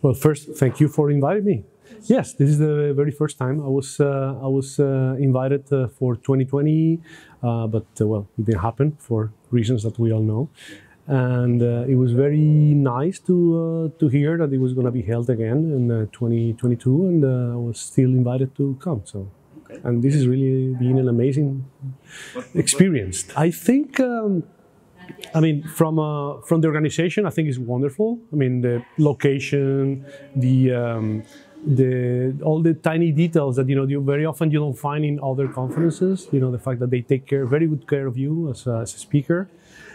Well, first, thank you for inviting me. Yes, this is the very first time I was uh, I was uh, invited uh, for 2020, uh, but uh, well, it didn't happen for reasons that we all know. And uh, it was very nice to to hear that it was going to be held again in 2022, and I was still invited to come. So, okay. and this has really been an amazing experience. I think. Um, I mean, from uh, from the organization, I think it's wonderful. I mean, the location, the um, the all the tiny details that you know you very often you don't find in other conferences. You know, the fact that they take care, very good care of you as a, as a speaker.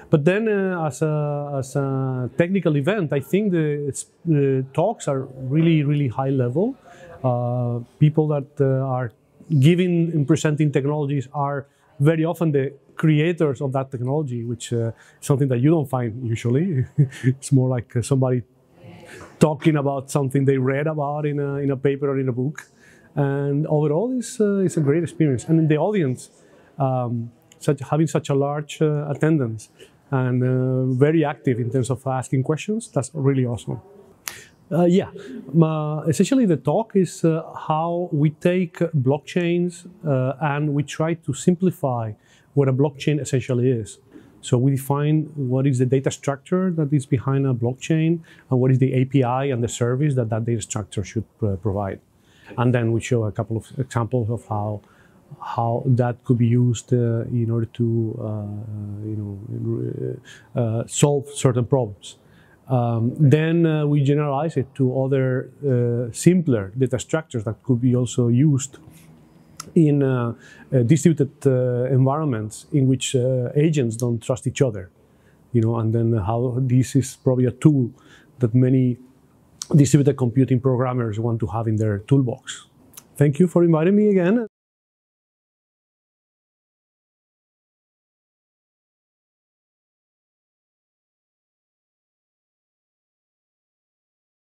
But then, uh, as a as a technical event, I think the, the talks are really really high level. Uh, people that uh, are giving and presenting technologies are very often the creators of that technology, which uh, is something that you don't find usually. it's more like uh, somebody talking about something they read about in a, in a paper or in a book. And overall, it's, uh, it's a great experience. And in the audience, um, such, having such a large uh, attendance and uh, very active in terms of asking questions, that's really awesome. Uh, yeah, essentially the talk is uh, how we take blockchains and we try to simplify what a blockchain essentially is. So we define what is the data structure that is behind a blockchain and what is the API and the service that that data structure should uh, provide. And then we show a couple of examples of how how that could be used uh, in order to uh, you know uh, solve certain problems. Um, then uh, we generalize it to other uh, simpler data structures that could be also used in uh, uh distributed uh, environments in which agents don't trust each other. You know, and then how this is probably a tool that many distributed computing programmers want to have in their toolbox. Thank you for inviting me again.